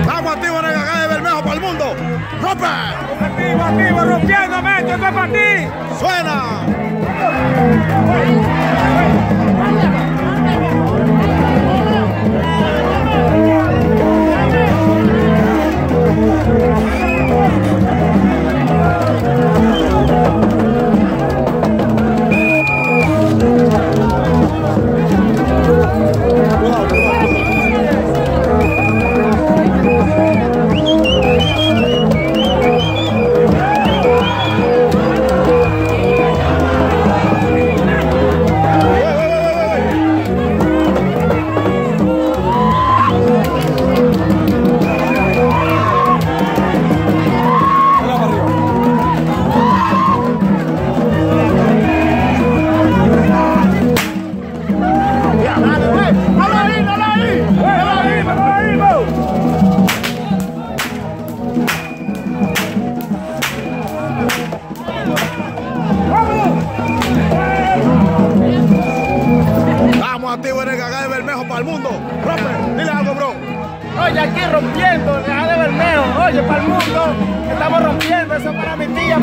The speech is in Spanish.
Estamos activos en el acá de Bermejo para el mundo. ¡Rompe! Activo, activo, rompiendo, es para ti. ¡Suena! Estamos activos en el acá de Bermejo para el mundo. Dile algo, bro. Oye, aquí rompiendo, deja de Bermejo. Oye, para el mundo, estamos rompiendo. Eso para mi tía,